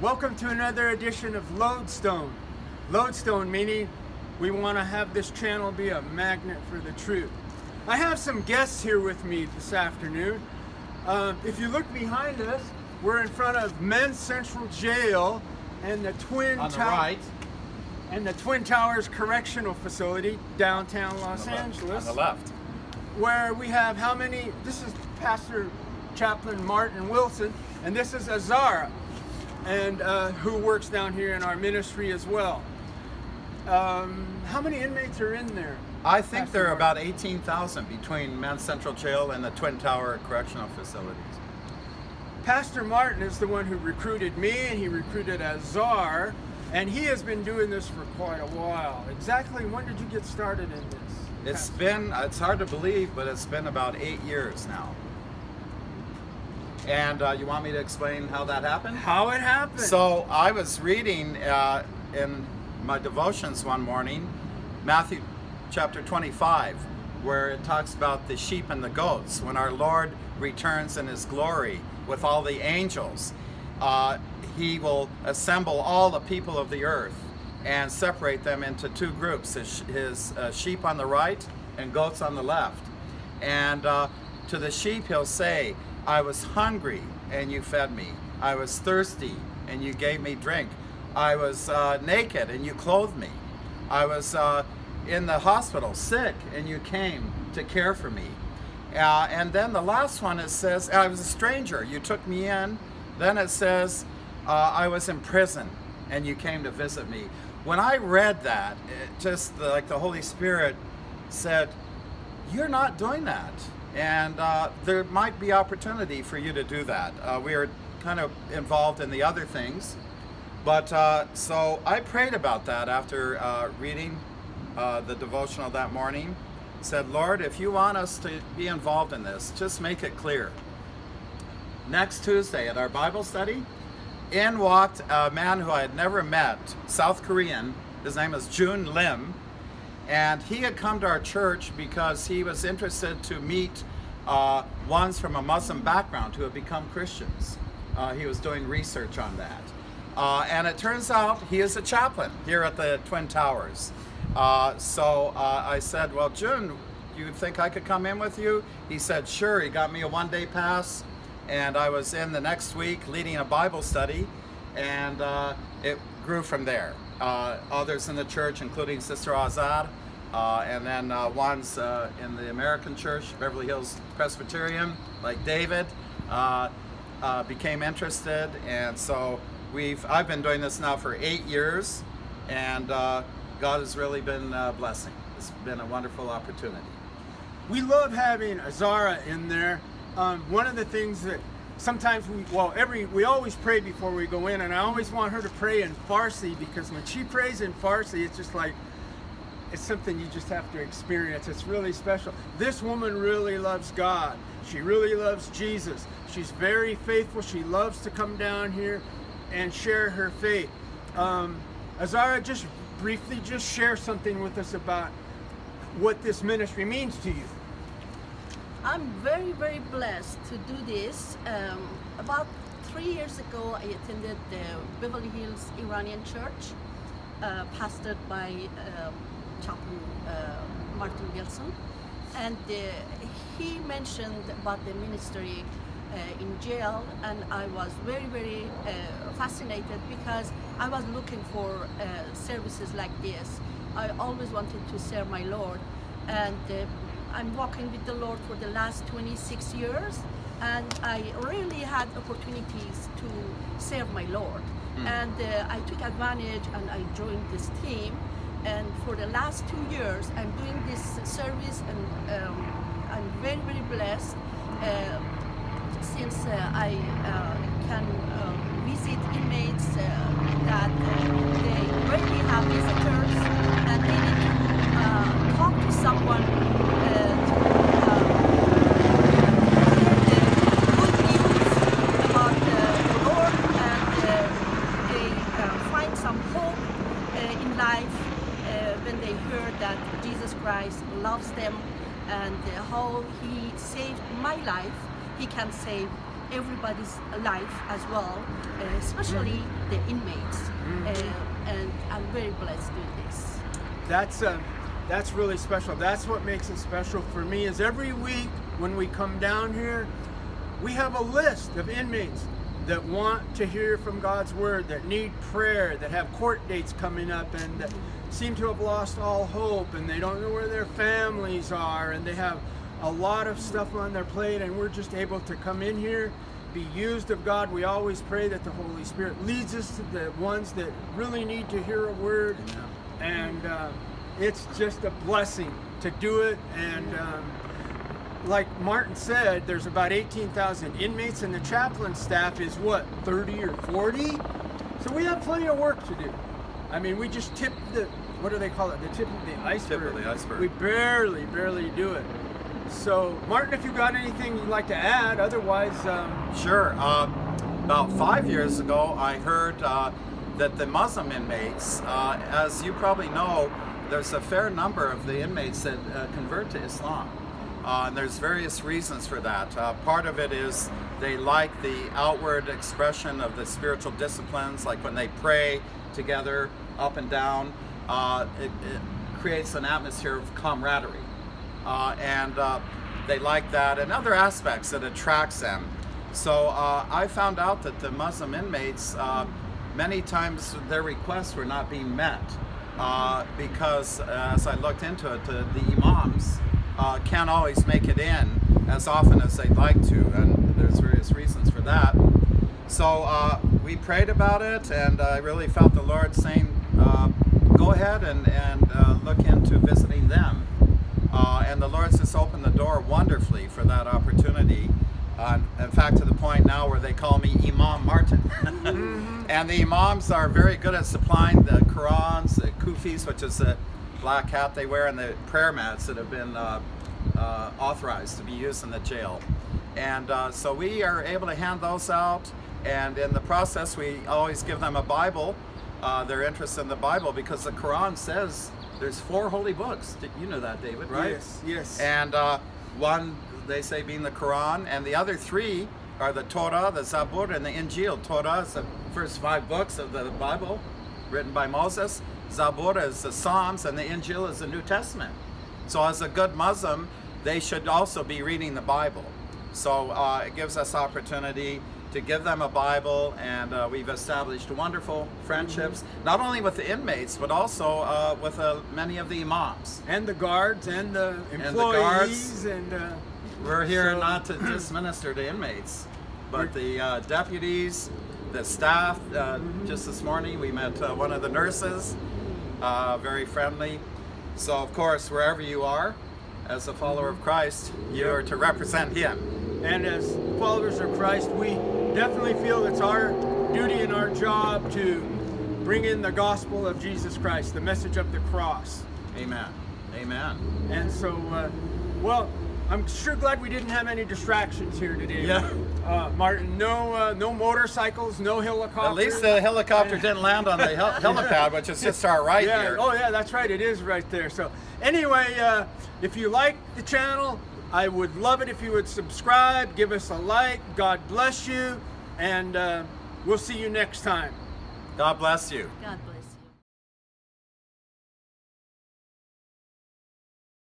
Welcome to another edition of Lodestone. Lodestone meaning we want to have this channel be a magnet for the truth. I have some guests here with me this afternoon. Uh, if you look behind us, we're in front of Men's Central Jail and the Twin On the right, and the Twin Towers Correctional Facility, downtown Los on left, Angeles on the left. where we have how many? This is Pastor Chaplain Martin Wilson, and this is Azara, and uh, who works down here in our ministry as well. Um, how many inmates are in there? I think Pastor there are Martin? about 18,000 between Men's Central Jail and the Twin Tower Correctional Facilities. Pastor Martin is the one who recruited me, and he recruited Azar, and he has been doing this for quite a while. Exactly when did you get started in this? It's Pastor? been, it's hard to believe, but it's been about eight years now. And uh, you want me to explain how that happened? how it happened. So I was reading uh, in my devotions one morning, Matthew chapter 25, where it talks about the sheep and the goats. When our Lord returns in his glory with all the angels, uh, he will assemble all the people of the earth and separate them into two groups his, his uh, sheep on the right and goats on the left. And uh, to the sheep, he'll say, I was hungry and you fed me. I was thirsty and you gave me drink. I was uh, naked and you clothed me. I was uh, in the hospital sick and you came to care for me. Uh, and then the last one it says, I was a stranger, you took me in. Then it says, uh, I was in prison and you came to visit me. When I read that, it just like the Holy Spirit said, you're not doing that. And uh, there might be opportunity for you to do that. Uh, we are kind of involved in the other things. But uh, so I prayed about that after uh, reading uh, the devotional that morning. Said, Lord, if you want us to be involved in this, just make it clear. Next Tuesday at our Bible study, in walked a man who I had never met, South Korean. His name is Jun Lim. And he had come to our church because he was interested to meet uh, ones from a Muslim background who had become Christians. Uh, he was doing research on that. Uh, and it turns out he is a chaplain here at the Twin Towers. Uh, so uh, I said, Well, Jun, do you think I could come in with you? He said, Sure. He got me a one day pass. And I was in the next week leading a Bible study. And uh, it grew from there. Uh, others in the church, including Sister Azad, uh, and then uh, ones uh, in the American Church, Beverly Hills Presbyterian, like David, uh, uh, became interested, and so we've. I've been doing this now for eight years, and God has really been blessing. It's been a wonderful opportunity. we love having Azara in there. Um, one of the things that sometimes we, well, every we always pray before we go in, and I always want her to pray in Farsi because when she prays in Farsi, it's just like it's something you just have to experience. It's really special. This woman really loves God. She really loves Jesus. She's very faithful. She loves to come down here and share her faith. Um, Azara, just briefly, just share something with us about what this ministry means to you. I'm very, very blessed to do this. Um, about three years ago, I attended the Beverly Hills Iranian Church, uh, pastored by um, Chaplain uh, Martin Wilson. And uh, he mentioned about the ministry uh, in jail, and I was very, very uh, fascinated because I was looking for uh, services like this. I always wanted to serve my Lord, and I'm walking with the Lord for the last 26 years, and I really had opportunities to serve my Lord. And uh, I took advantage and I joined this team. And for the last two years, I'm doing this service, and um, I'm very, very blessed. Uh, since uh, I uh, can uh, visit inmates uh, that they really have visitors and they need to uh, talk to someone uh, to uh, hear the good news about uh, the Lord and uh, they uh, find some hope uh, in life uh, when they hear that Jesus Christ loves them and uh, how he saved my life he can save everybody's life as well, uh, especially the inmates. Uh, and I'm very blessed with this. That's uh, that's really special. That's what makes it special for me. Is every week when we come down here, we have a list of inmates that want to hear from God's word, that need prayer, that have court dates coming up, and that seem to have lost all hope, and they don't know where their families are, and they have a lot of stuff on their plate, and we're just able to come in here, be used of God. We always pray that the Holy Spirit leads us to the ones that really need to hear a word, and uh, it's just a blessing to do it. And um, like Martin said, there's about 18,000 inmates, and the chaplain staff is what 30 or 40. So we have plenty of work to do. I mean, we just tip the what do they call it? The tip of the iceberg. the iceberg. We barely, barely do it. So, Martin, if you've got anything you'd like to add, otherwise, um, Sure. Uh, about five years ago, I heard uh, that the Muslim inmates, uh, as you probably know, there's a fair number of the inmates that uh, convert to Islam. Uh, and there's various reasons for that. Uh, part of it is they like the outward expression of the spiritual disciplines, like when they pray together up and down. It, it creates an atmosphere of camaraderie uh, and uh, they like that and other aspects that attracts them. So uh, I found out that the Muslim inmates, uh, many times their requests were not being met because as I looked into it, the, the imams can't always make it in as often as they'd like to, and there's various reasons for that. So uh, we prayed about it, and I really felt the Lord saying, uh, go ahead and, and uh, look into visiting them. Uh, and the Lord's just opened the door wonderfully for that opportunity. Uh, in fact, to the point now where they call me Imam Martin. and the Imams are very good at supplying the Qurans, the kufis, which is the black hat they wear, and the prayer mats that have been uh, uh, authorized to be used in the jail. And uh, so we are able to hand those out. And in the process, we always give them a Bible. Uh, their interest in the Bible because the Quran says there's four holy books. You know that, David, right? yes, yes. And uh, one, they say, being the Quran, and the other three are the Torah, the Zabur, and the Injil. Torah is the first five books of the Bible written by Moses. Zabur is the Psalms, and the Injil is the New Testament. So, as a good Muslim, they should also be reading the Bible. So, uh, it gives us opportunity to give them a Bible, and uh, we've established wonderful friendships, not only with the inmates, but also uh, with uh, many of the imams. and the guards and the the employees guards. and, uh, We're here So- not to just minister to inmates, but the uh, deputies, the staff. Uh, just this morning, we met uh, one of the nurses, uh, very friendly. So, of course, wherever you are, as a follower of Christ, you are to represent Him. and as followers of Christ, we definitely feel it's our duty and our job to bring in the gospel of Jesus Christ, the message of the cross. Amen. Amen. And so, uh, well, I'm sure glad we didn't have any distractions here today. Yeah. Uh, Martin, no, uh, no motorcycles, no helicopters. At least the helicopter didn't land on the hel- helipad, which is just our right yeah. here. Oh, yeah, that's right. It is right there. So, anyway, uh, if you like the channel, I would love it if you would subscribe, give us a like. God bless you, and uh, we'll see you next time. God bless you. God bless.